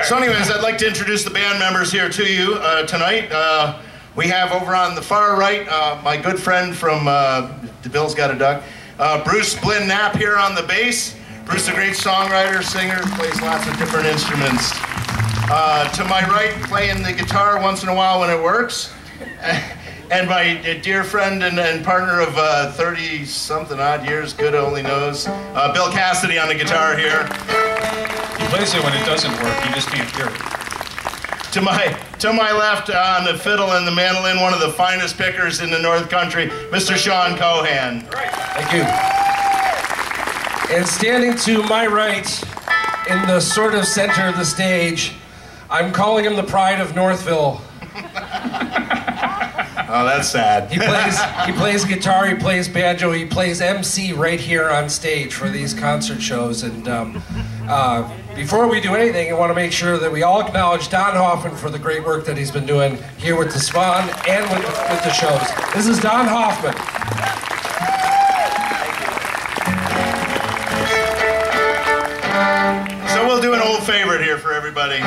So, anyways, I'd like to introduce the band members here to you uh, tonight. Uh, we have over on the far right uh, my good friend from uh, The Bill's Got a Duck, uh, Bruce Blinn Knapp here on the bass. Bruce, a great songwriter, singer, plays lots of different instruments. Uh, to my right, playing the guitar once in a while when it works. and my dear friend and, and partner of 30 something odd years, good only knows, Bill Cassidy on the guitar here. Plays it when it doesn't work, you just can't hear it. To my, to my left on the fiddle and the mandolin, one of the finest pickers in the North Country, Mr. Sean Cohan. Thank you. And standing to my right, in the sort of center of the stage, I'm calling him the pride of Northville. Oh, that's sad. He plays he plays guitar, he plays banjo, he plays MC right here on stage for these concert shows. And um, uh, before we do anything, I want to make sure that we all acknowledge Don Hoffman for the great work that he's been doing here with the Swan and with with the shows. This is Don Hoffman. So we'll do an old favorite here for everybody.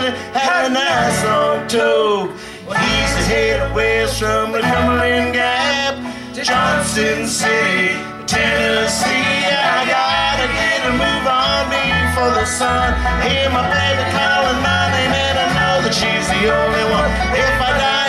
Philly, had a nice long tow. He's headed west from the Cumberland Gap Johnson City, Tennessee. I gotta get a move on me for the sun. Hear my baby calling my name, and I know that she's the only one. If I die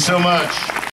so much.